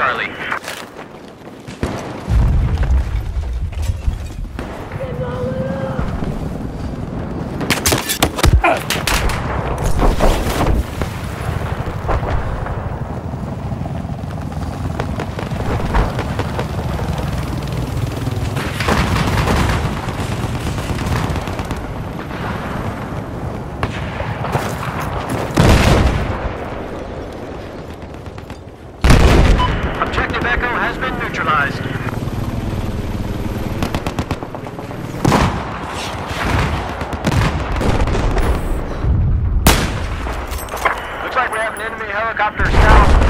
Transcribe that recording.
Charlie. Uh. we have an enemy helicopter south.